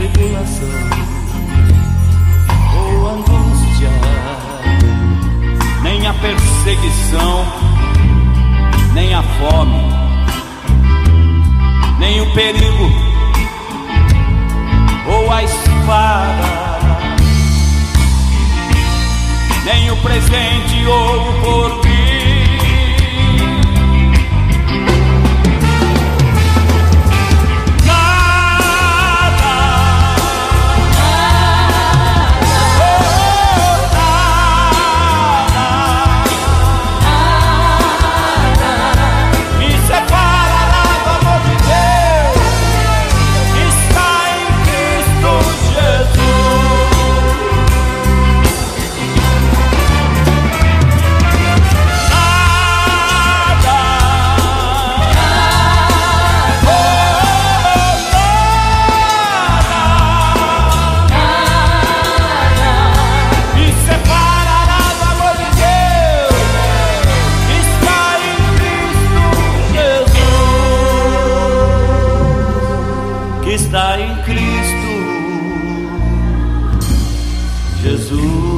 tribulação. Ou angústia, nem a perseguição, nem a fome, nem o perigo ou a espada, está em Cristo Jesus.